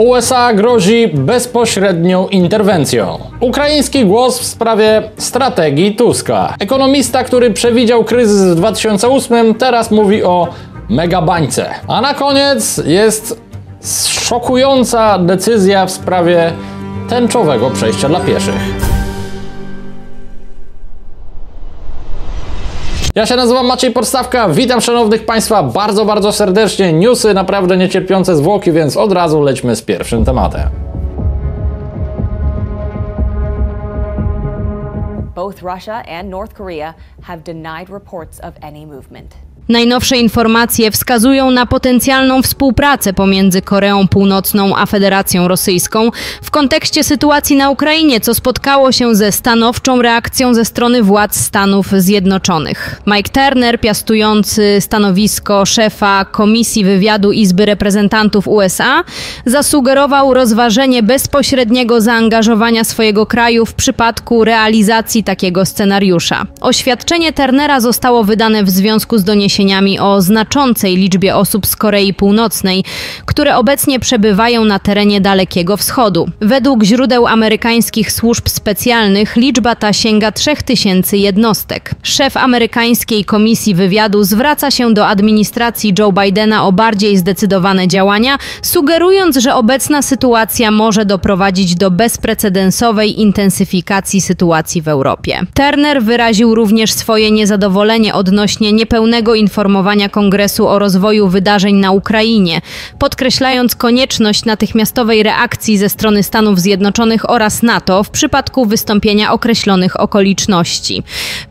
USA grozi bezpośrednią interwencją. Ukraiński głos w sprawie strategii Tuska. Ekonomista, który przewidział kryzys w 2008, teraz mówi o megabańce. A na koniec jest szokująca decyzja w sprawie tęczowego przejścia dla pieszych. Ja się nazywam Maciej Podstawka, witam szanownych Państwa bardzo, bardzo serdecznie. Newsy naprawdę niecierpiące zwłoki, więc od razu lećmy z pierwszym tematem. Both Russia and North Korea have denied reports of any movement. Najnowsze informacje wskazują na potencjalną współpracę pomiędzy Koreą Północną a Federacją Rosyjską w kontekście sytuacji na Ukrainie, co spotkało się ze stanowczą reakcją ze strony władz Stanów Zjednoczonych. Mike Turner, piastujący stanowisko szefa Komisji Wywiadu Izby Reprezentantów USA, zasugerował rozważenie bezpośredniego zaangażowania swojego kraju w przypadku realizacji takiego scenariusza. Oświadczenie Turnera zostało wydane w związku z doniesieniami doniesieniami o znaczącej liczbie osób z Korei Północnej, które obecnie przebywają na terenie Dalekiego Wschodu. Według źródeł amerykańskich służb specjalnych liczba ta sięga 3000 jednostek. Szef amerykańskiej Komisji Wywiadu zwraca się do administracji Joe Bidena o bardziej zdecydowane działania, sugerując, że obecna sytuacja może doprowadzić do bezprecedensowej intensyfikacji sytuacji w Europie. Turner wyraził również swoje niezadowolenie odnośnie niepełnego informowania Kongresu o rozwoju wydarzeń na Ukrainie, podkreślając konieczność natychmiastowej reakcji ze strony Stanów Zjednoczonych oraz NATO w przypadku wystąpienia określonych okoliczności.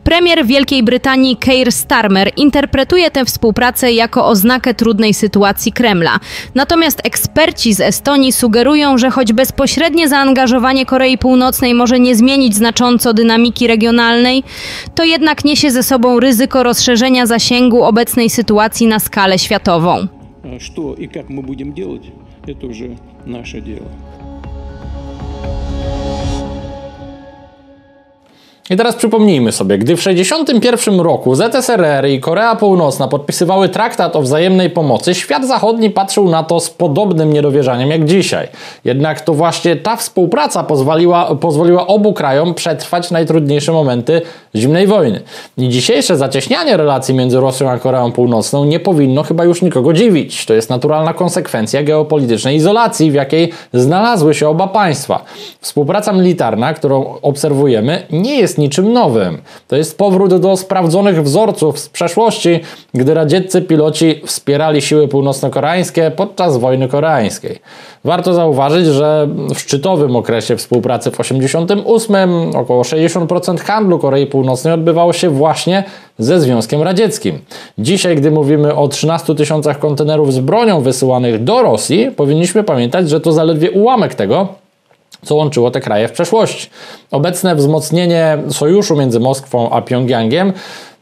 Premier Wielkiej Brytanii Keir Starmer interpretuje tę współpracę jako oznakę trudnej sytuacji Kremla. Natomiast eksperci z Estonii sugerują, że choć bezpośrednie zaangażowanie Korei Północnej może nie zmienić znacząco dynamiki regionalnej, to jednak niesie ze sobą ryzyko rozszerzenia zasięgu obecnej sytuacji na skalę światową. Co i jak my będziemy robić, to już nasze dzieło. I teraz przypomnijmy sobie, gdy w 1961 roku ZSRR i Korea Północna podpisywały traktat o wzajemnej pomocy, świat zachodni patrzył na to z podobnym niedowierzaniem jak dzisiaj. Jednak to właśnie ta współpraca pozwoliła, pozwoliła obu krajom przetrwać najtrudniejsze momenty zimnej wojny. I dzisiejsze zacieśnianie relacji między Rosją a Koreą Północną nie powinno chyba już nikogo dziwić. To jest naturalna konsekwencja geopolitycznej izolacji, w jakiej znalazły się oba państwa. Współpraca militarna, którą obserwujemy, nie jest niczym nowym. To jest powrót do sprawdzonych wzorców z przeszłości, gdy radzieccy piloci wspierali siły północno-koreańskie podczas wojny koreańskiej. Warto zauważyć, że w szczytowym okresie współpracy w 1988 około 60% handlu Korei Północnej odbywało się właśnie ze Związkiem Radzieckim. Dzisiaj, gdy mówimy o 13 tysiącach kontenerów z bronią wysyłanych do Rosji, powinniśmy pamiętać, że to zaledwie ułamek tego, co łączyło te kraje w przeszłości. Obecne wzmocnienie sojuszu między Moskwą a Pjongjangiem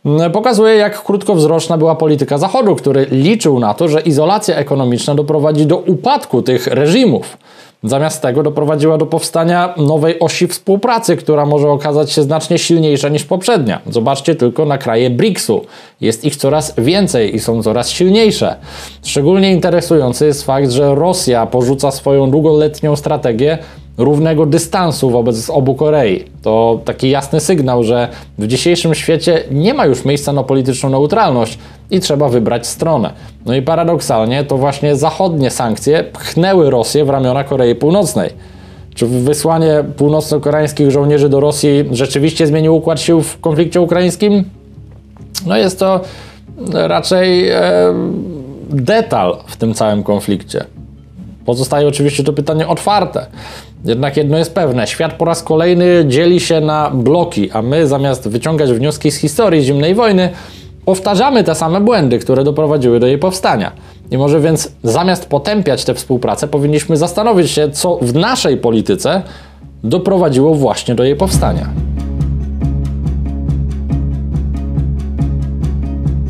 mm, pokazuje, jak krótkowzroczna była polityka Zachodu, który liczył na to, że izolacja ekonomiczna doprowadzi do upadku tych reżimów. Zamiast tego doprowadziła do powstania nowej osi współpracy, która może okazać się znacznie silniejsza niż poprzednia. Zobaczcie tylko na kraje BRICS-u. Jest ich coraz więcej i są coraz silniejsze. Szczególnie interesujący jest fakt, że Rosja porzuca swoją długoletnią strategię równego dystansu wobec obu Korei. To taki jasny sygnał, że w dzisiejszym świecie nie ma już miejsca na polityczną neutralność i trzeba wybrać stronę. No i paradoksalnie to właśnie zachodnie sankcje pchnęły Rosję w ramiona Korei Północnej. Czy wysłanie północno-koreańskich żołnierzy do Rosji rzeczywiście zmienił układ sił w konflikcie ukraińskim? No jest to raczej e, detal w tym całym konflikcie. Pozostaje oczywiście to pytanie otwarte. Jednak jedno jest pewne: świat po raz kolejny dzieli się na bloki, a my zamiast wyciągać wnioski z historii zimnej wojny, powtarzamy te same błędy, które doprowadziły do jej powstania. I może więc zamiast potępiać tę współpracę, powinniśmy zastanowić się, co w naszej polityce doprowadziło właśnie do jej powstania.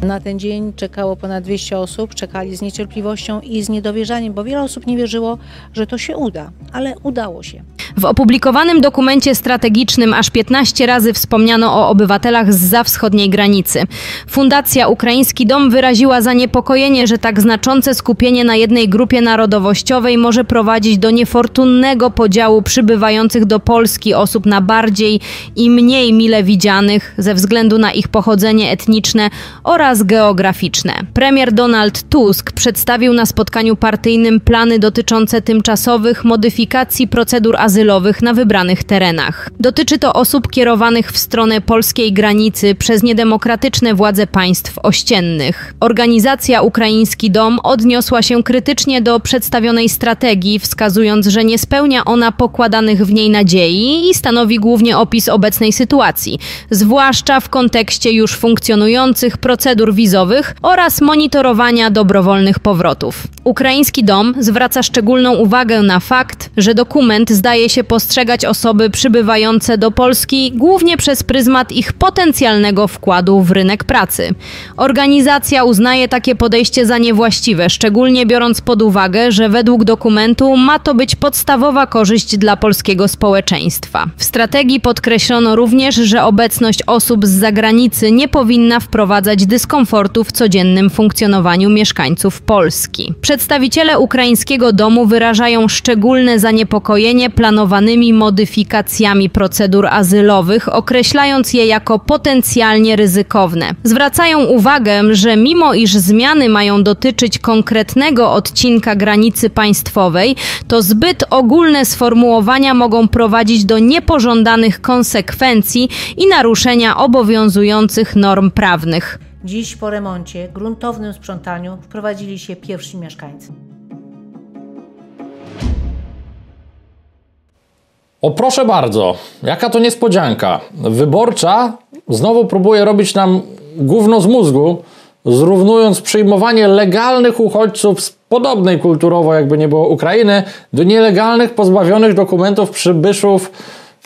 Na ten dzień czekało ponad 200 osób, czekali z niecierpliwością i z niedowierzaniem, bo wiele osób nie wierzyło, że to się uda, ale udało się. W opublikowanym dokumencie strategicznym aż 15 razy wspomniano o obywatelach z wschodniej granicy. Fundacja Ukraiński Dom wyraziła zaniepokojenie, że tak znaczące skupienie na jednej grupie narodowościowej może prowadzić do niefortunnego podziału przybywających do Polski osób na bardziej i mniej mile widzianych ze względu na ich pochodzenie etniczne oraz geograficzne. Premier Donald Tusk przedstawił na spotkaniu partyjnym plany dotyczące tymczasowych modyfikacji procedur azylowych na wybranych terenach. Dotyczy to osób kierowanych w stronę polskiej granicy przez niedemokratyczne władze państw ościennych. Organizacja Ukraiński Dom odniosła się krytycznie do przedstawionej strategii, wskazując, że nie spełnia ona pokładanych w niej nadziei i stanowi głównie opis obecnej sytuacji, zwłaszcza w kontekście już funkcjonujących procedur wizowych oraz monitorowania dobrowolnych powrotów. Ukraiński Dom zwraca szczególną uwagę na fakt, że dokument zdaje się postrzegać osoby przybywające do Polski głównie przez pryzmat ich potencjalnego wkładu w rynek pracy. Organizacja uznaje takie podejście za niewłaściwe, szczególnie biorąc pod uwagę, że według dokumentu ma to być podstawowa korzyść dla polskiego społeczeństwa. W strategii podkreślono również, że obecność osób z zagranicy nie powinna wprowadzać dyskomfortu w codziennym funkcjonowaniu mieszkańców Polski. Przedstawiciele ukraińskiego domu wyrażają szczególne zaniepokojenie planowanymi modyfikacjami procedur azylowych, określając je jako potencjalnie ryzykowne. Zwracają uwagę, że mimo iż zmiany mają dotyczyć konkretnego odcinka granicy państwowej, to zbyt ogólne sformułowania mogą prowadzić do niepożądanych konsekwencji i naruszenia obowiązujących norm prawnych. Dziś po remoncie, gruntownym sprzątaniu wprowadzili się pierwsi mieszkańcy. O proszę bardzo, jaka to niespodzianka. Wyborcza znowu próbuje robić nam gówno z mózgu, zrównując przyjmowanie legalnych uchodźców z podobnej kulturowo, jakby nie było Ukrainy, do nielegalnych, pozbawionych dokumentów przybyszów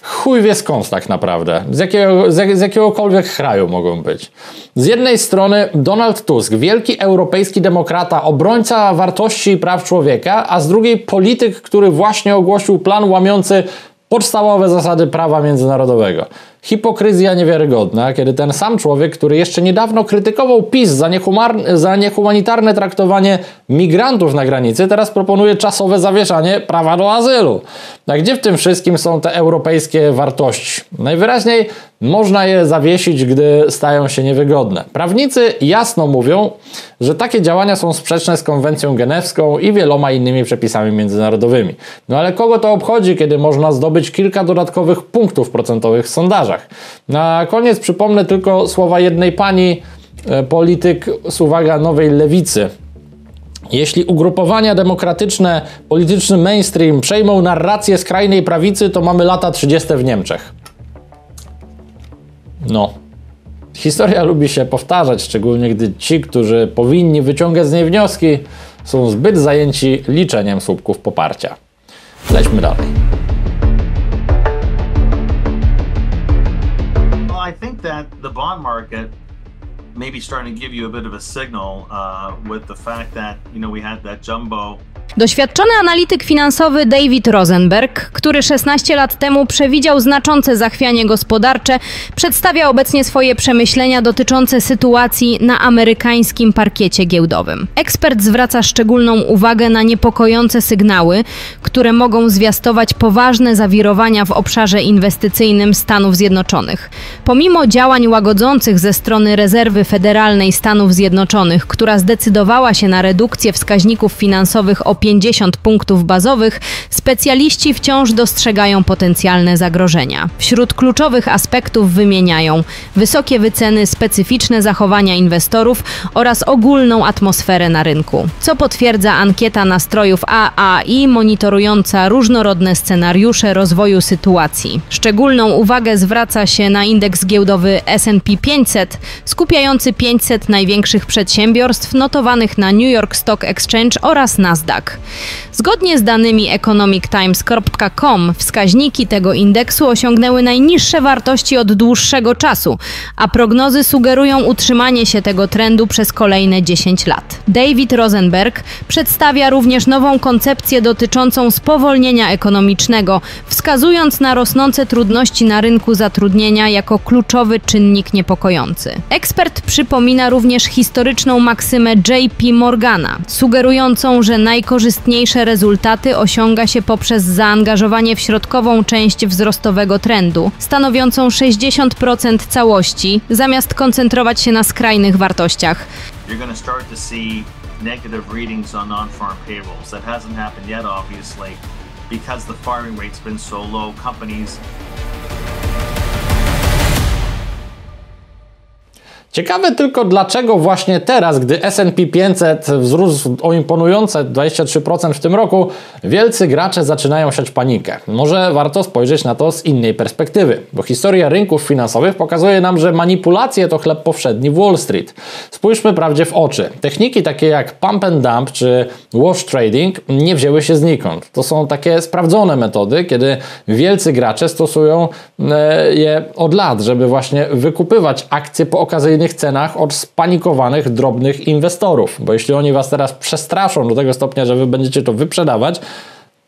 chuj wie skąd tak naprawdę, z, jakiego, z, z jakiegokolwiek kraju mogą być. Z jednej strony Donald Tusk, wielki europejski demokrata, obrońca wartości i praw człowieka, a z drugiej polityk, który właśnie ogłosił plan łamiący podstawowe zasady prawa międzynarodowego. Hipokryzja niewiarygodna, kiedy ten sam człowiek, który jeszcze niedawno krytykował PiS za, za niehumanitarne traktowanie migrantów na granicy, teraz proponuje czasowe zawieszanie prawa do azylu. A gdzie w tym wszystkim są te europejskie wartości? Najwyraźniej można je zawiesić, gdy stają się niewygodne. Prawnicy jasno mówią, że takie działania są sprzeczne z konwencją genewską i wieloma innymi przepisami międzynarodowymi. No ale kogo to obchodzi, kiedy można zdobyć kilka dodatkowych punktów procentowych w sondażach? Na koniec przypomnę tylko słowa jednej pani, e, polityk z uwaga nowej lewicy, jeśli ugrupowania demokratyczne, polityczny mainstream przejmą narrację skrajnej prawicy, to mamy lata 30. w Niemczech. No. Historia lubi się powtarzać, szczególnie gdy ci, którzy powinni wyciągać z niej wnioski, są zbyt zajęci liczeniem słupków poparcia. Lećmy dalej. The bond market maybe starting to give you a bit of a signal uh, with the fact that you know we had that jumbo Doświadczony analityk finansowy David Rosenberg, który 16 lat temu przewidział znaczące zachwianie gospodarcze, przedstawia obecnie swoje przemyślenia dotyczące sytuacji na amerykańskim parkiecie giełdowym. Ekspert zwraca szczególną uwagę na niepokojące sygnały, które mogą zwiastować poważne zawirowania w obszarze inwestycyjnym Stanów Zjednoczonych. Pomimo działań łagodzących ze strony Rezerwy Federalnej Stanów Zjednoczonych, która zdecydowała się na redukcję wskaźników finansowych o 50 punktów bazowych, specjaliści wciąż dostrzegają potencjalne zagrożenia. Wśród kluczowych aspektów wymieniają wysokie wyceny, specyficzne zachowania inwestorów oraz ogólną atmosferę na rynku, co potwierdza ankieta nastrojów AAI monitorująca różnorodne scenariusze rozwoju sytuacji. Szczególną uwagę zwraca się na indeks giełdowy S&P 500, skupiający 500 największych przedsiębiorstw notowanych na New York Stock Exchange oraz Nasdaq. Zgodnie z danymi economictimes.com wskaźniki tego indeksu osiągnęły najniższe wartości od dłuższego czasu, a prognozy sugerują utrzymanie się tego trendu przez kolejne 10 lat. David Rosenberg przedstawia również nową koncepcję dotyczącą spowolnienia ekonomicznego, wskazując na rosnące trudności na rynku zatrudnienia jako kluczowy czynnik niepokojący. Ekspert przypomina również historyczną maksymę JP Morgana, sugerującą, że najkorzystniejsze rezultaty osiąga się poprzez zaangażowanie w środkową część wzrostowego trendu, stanowiącą 60% całości, zamiast koncentrować się na skrajnych wartościach. Because the firing rate's been so low. Companies Ciekawe tylko dlaczego właśnie teraz, gdy S&P 500 wzrósł o imponujące 23% w tym roku, wielcy gracze zaczynają siać panikę. Może warto spojrzeć na to z innej perspektywy, bo historia rynków finansowych pokazuje nam, że manipulacje to chleb powszedni w Wall Street. Spójrzmy prawdzie w oczy. Techniki takie jak pump and dump czy wash trading nie wzięły się znikąd. To są takie sprawdzone metody, kiedy wielcy gracze stosują e, je od lat, żeby właśnie wykupywać akcje po okazyjnych cenach od spanikowanych drobnych inwestorów. Bo jeśli oni was teraz przestraszą do tego stopnia, że wy będziecie to wyprzedawać,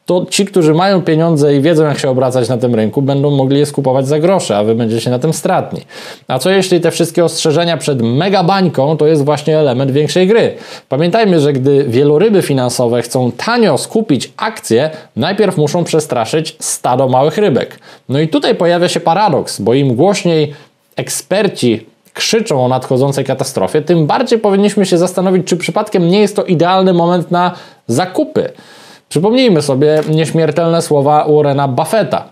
to ci, którzy mają pieniądze i wiedzą, jak się obracać na tym rynku, będą mogli je skupować za grosze, a wy będziecie na tym stratni. A co jeśli te wszystkie ostrzeżenia przed mega bańką to jest właśnie element większej gry? Pamiętajmy, że gdy wieloryby finansowe chcą tanio skupić akcje, najpierw muszą przestraszyć stado małych rybek. No i tutaj pojawia się paradoks, bo im głośniej eksperci krzyczą o nadchodzącej katastrofie, tym bardziej powinniśmy się zastanowić, czy przypadkiem nie jest to idealny moment na zakupy. Przypomnijmy sobie nieśmiertelne słowa Warrena Buffetta.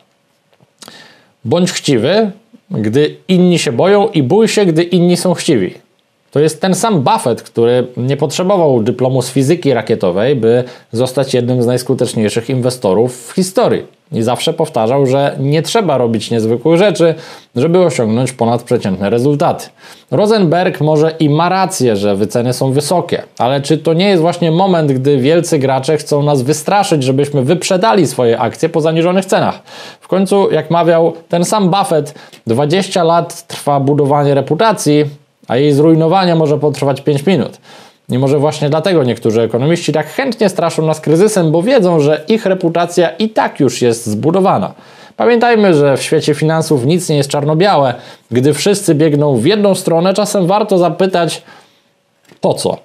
Bądź chciwy, gdy inni się boją i bój się, gdy inni są chciwi. To jest ten sam Buffett, który nie potrzebował dyplomu z fizyki rakietowej, by zostać jednym z najskuteczniejszych inwestorów w historii. I zawsze powtarzał, że nie trzeba robić niezwykłych rzeczy, żeby osiągnąć ponadprzeciętne rezultaty. Rosenberg może i ma rację, że wyceny są wysokie, ale czy to nie jest właśnie moment, gdy wielcy gracze chcą nas wystraszyć, żebyśmy wyprzedali swoje akcje po zaniżonych cenach? W końcu, jak mawiał ten sam Buffett, 20 lat trwa budowanie reputacji, a jej zrujnowanie może potrwać 5 minut. I może właśnie dlatego niektórzy ekonomiści tak chętnie straszą nas kryzysem, bo wiedzą, że ich reputacja i tak już jest zbudowana. Pamiętajmy, że w świecie finansów nic nie jest czarno-białe. Gdy wszyscy biegną w jedną stronę, czasem warto zapytać, po co?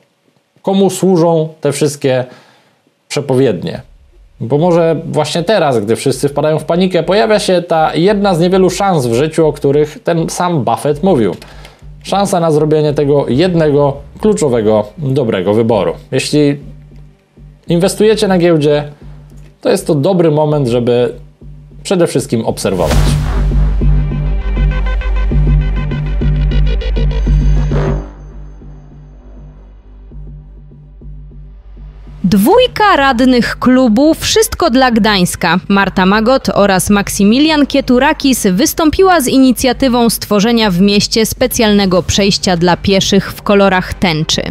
Komu służą te wszystkie przepowiednie? Bo może właśnie teraz, gdy wszyscy wpadają w panikę, pojawia się ta jedna z niewielu szans w życiu, o których ten sam Buffett mówił szansa na zrobienie tego jednego kluczowego, dobrego wyboru. Jeśli inwestujecie na giełdzie, to jest to dobry moment, żeby przede wszystkim obserwować. Dwójka radnych klubu Wszystko dla Gdańska, Marta Magot oraz Maksymilian Kieturakis wystąpiła z inicjatywą stworzenia w mieście specjalnego przejścia dla pieszych w kolorach tęczy.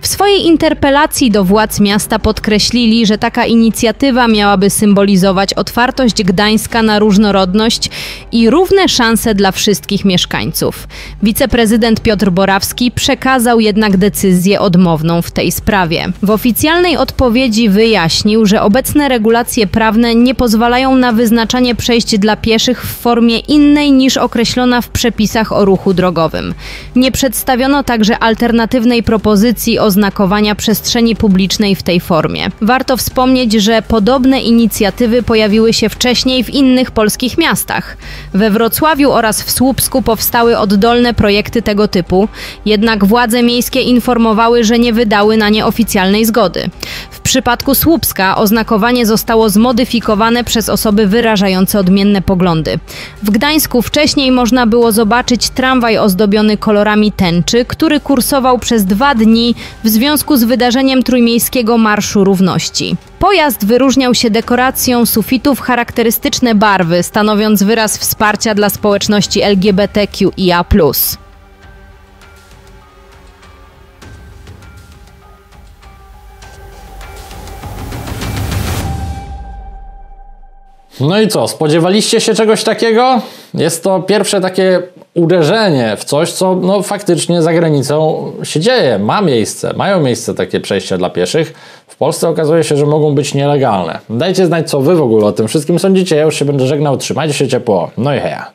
W swojej interpelacji do władz miasta podkreślili, że taka inicjatywa miałaby symbolizować otwartość Gdańska na różnorodność i równe szanse dla wszystkich mieszkańców. Wiceprezydent Piotr Borawski przekazał jednak decyzję odmowną w tej sprawie. W oficjalnej odpowiedzi wyjaśnił, że obecne regulacje prawne nie pozwalają na wyznaczanie przejść dla pieszych w formie innej niż określona w przepisach o ruchu drogowym. Nie przedstawiono także alternatywnej propozycji oznakowania przestrzeni publicznej w tej formie. Warto wspomnieć, że podobne inicjatywy pojawiły się wcześniej w innych polskich miastach. We Wrocławiu oraz w Słupsku powstały oddolne projekty tego typu, jednak władze miejskie informowały, że nie wydały na nie oficjalnej zgody. W przypadku Słupska oznakowanie zostało zmodyfikowane przez osoby wyrażające odmienne poglądy. W Gdańsku wcześniej można było zobaczyć tramwaj ozdobiony kolorami tęczy, który kursował przez dwa dni w związku z wydarzeniem Trójmiejskiego Marszu Równości. Pojazd wyróżniał się dekoracją sufitów charakterystyczne barwy, stanowiąc wyraz wsparcia dla społeczności LGBTQIA. No i co, spodziewaliście się czegoś takiego? Jest to pierwsze takie uderzenie w coś, co no, faktycznie za granicą się dzieje, ma miejsce, mają miejsce takie przejścia dla pieszych. W Polsce okazuje się, że mogą być nielegalne. Dajcie znać, co wy w ogóle o tym wszystkim sądzicie. Ja już się będę żegnał, trzymajcie się ciepło, no i heja.